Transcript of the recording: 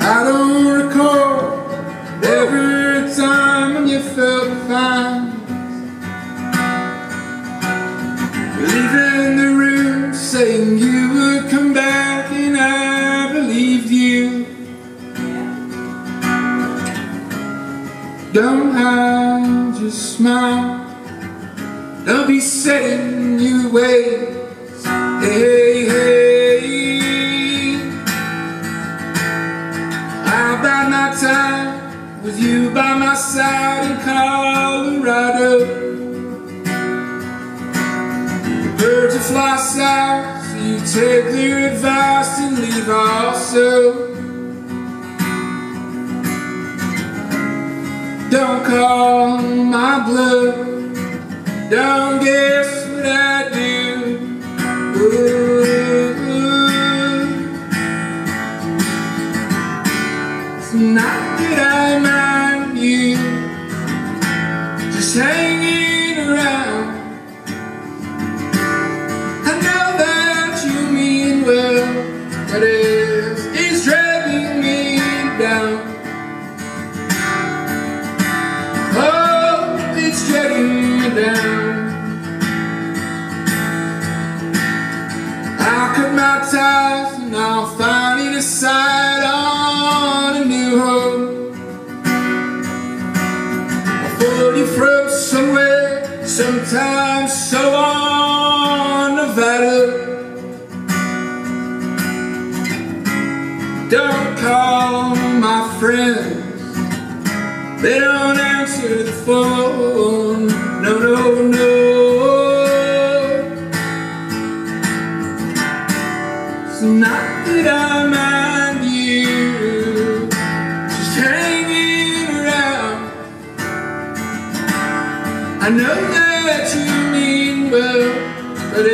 I don't recall every time you felt fine. Leaving the room saying you would come back and I believed you. Don't hide, just smile. Don't be setting your ways. Hey with you by my side in Colorado. The birds will fly south So you take their advice and leave also. Don't call my bluff Don't guess what I do. Ooh, that I mind you? Just hanging around. I know that you mean well But it is dragging me down. Oh, it's dragging me down. I cut my ties and I'll finally decide on oh. From somewhere, sometimes so on Nevada Don't call my friends. They don't answer the phone, no, no, no. It's not that I mind I know that you mean well But